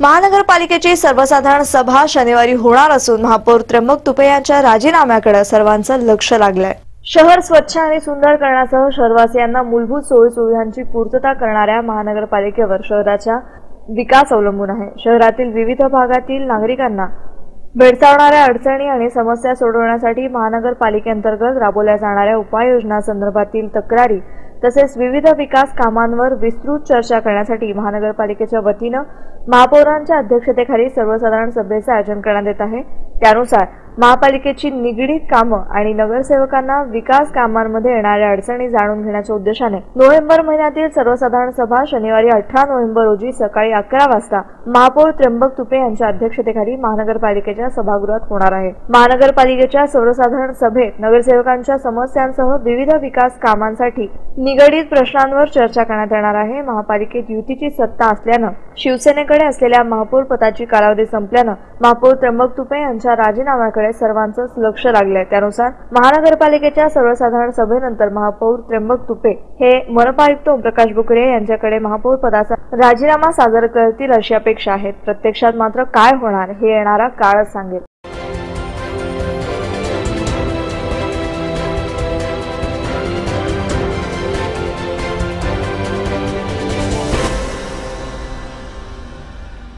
महानगरपालिकेची सर्वसाधारण सभा शनिवारी होणार असून महापौर त्र्यंबक तुपे यांच्या राजीनाम्याकडे सर्वांचं लक्ष लागलंय. शहर स्वच्छ आणि सुंदर करण्यासह शहरवासियांना मूलभूत सोयी सुविधांची पूर्तता करणाऱ्या महानगरपालिकेवर शहराचा विकास अवलंबून आहे. शहरातील विविध भागातील नागरिकांना भेडसावणाऱ्या अडचणी आणि समस्या सोडवण्यासाठी महानगरपालिकेअंतर्गत राबवल्या जाणाऱ्या उपाययोजनांसंदर्भातील तक्रारी तसेच विविध विकास कामांवर विस्तृत चर्चा करण्यासाठी महानगरपालिकेच्या वतीनं महापौरांच्या अध्यक्षतेखाली सर्वसाधारण सभेचे आयोजन करण्यात येत आहे. त्यानुसार महापालिकेची निगडीत कामं आणि नगरसेवकांना विकास कामांमध्ये येणाऱ्या अडचणी जाणून घेण्याच्या उद्देशाने नोव्हेंबर महिन्यातील सर्वसाधारण सभा शनिवारी अठरा नोव्हेंबर रोजी सकाळी अकरा वाजता महापौर त्र्यंबक तुपे यांच्या अध्यक्षतेखाली महानगरपालिकेच्या सभागृहात होणार आहे. महानगरपालिकेच्या सर्वसाधारण सभेत नगरसेवकांच्या समस्यांसह विविध विकास कामांसाठी निगडीत प्रश्नांवर चर्चा करण्यात येणार आहे. महापालिकेत युतीची सत्ता असल्यानं शिवसेनेकडे असलेल्या महापौर पदाची कालावधी संपल्यानं महापौर त्र्यंबक तुपे यांच्या राजीनाम्याकडे सर्वांचंच लक्ष लागलंय. त्यानुसार महानगरपालिकेच्या सर्वसाधारण सभेनंतर महापौर त्र्यंबक तुपे हे मनपायुक्त ओमप्रकाश बुकरे यांच्याकडे महापौर पदाचा राजीनामा सादर करतील अशी अपेक्षा आहे. प्रत्यक्षात मात्र काय होणार हे येणारा काळच सांगेल.